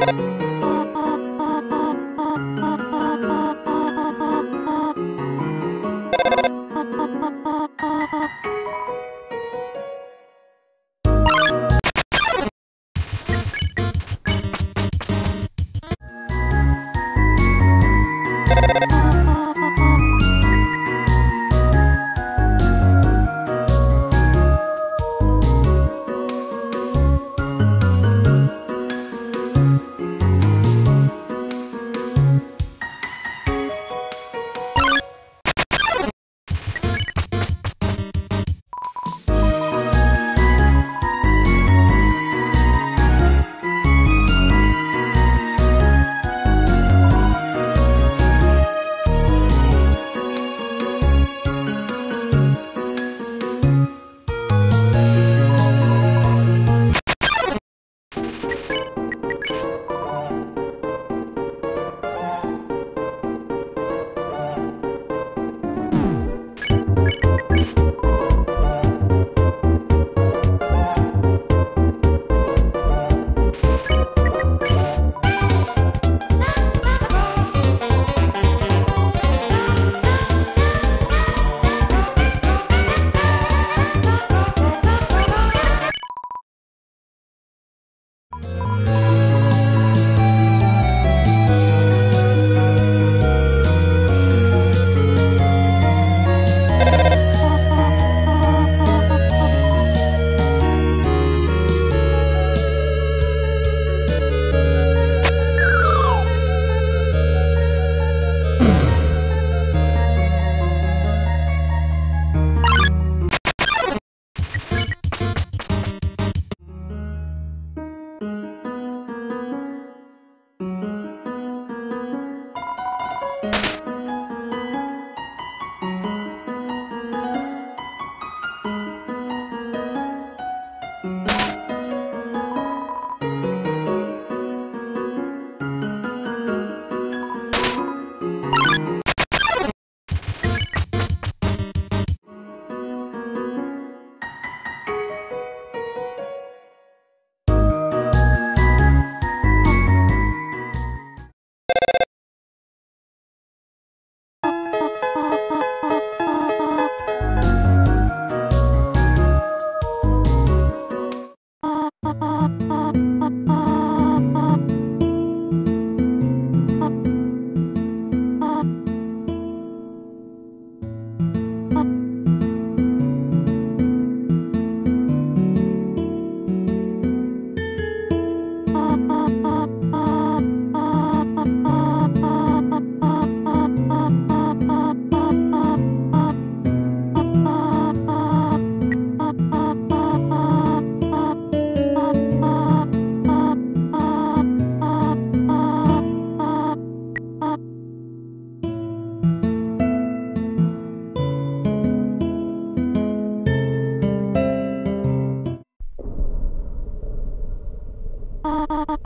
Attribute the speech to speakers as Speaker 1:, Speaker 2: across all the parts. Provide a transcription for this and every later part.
Speaker 1: Oh.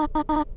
Speaker 1: Ha ha ha!